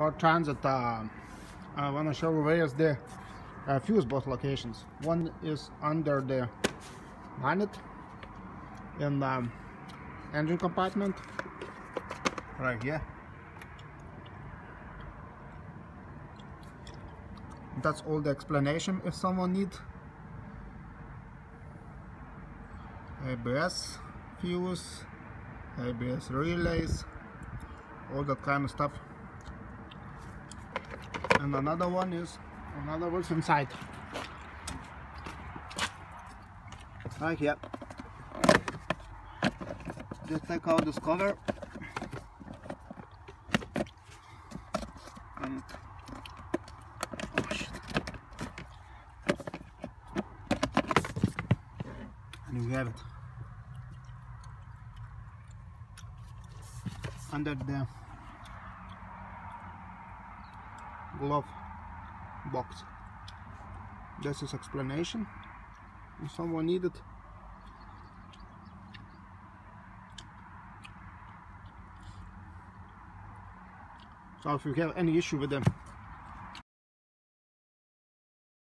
Ford Transit, uh, I want to show you where is the uh, fuse box locations. One is under the bonnet in the engine compartment, right here. That's all the explanation if someone need. ABS fuse, ABS relays, all that kind of stuff and another one is another one's inside. Right here. Just take out this cover and oh and you have it. Under the glove box. This is explanation. If someone needed so if you have any issue with them